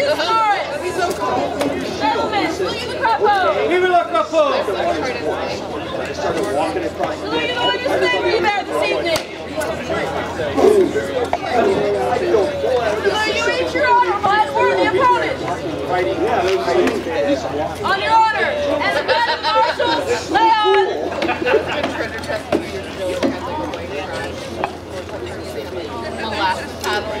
Marcus Morris. Gentlemen, Louis Lacropo. Vive Lacropo. Louis, you the one who's playing me this evening. Louis, you each your honorable and worthy opponent. On your honor, and the battle marshals, Leon. last paddle.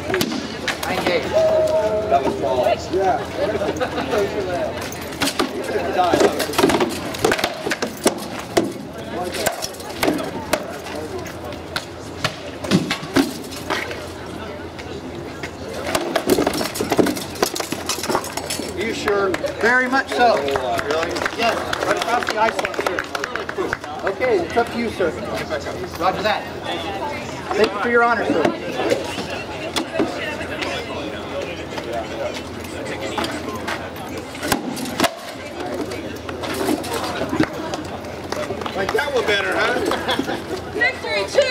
That was small. Yeah. Even if you die. You sure? Very much so. Oh, really? Yes, right across the ice line, sir. Okay, it's up to you, sir. Roger that. Thank you for your honor, sir. Like that one better, huh? Victory two.